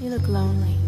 You look lonely.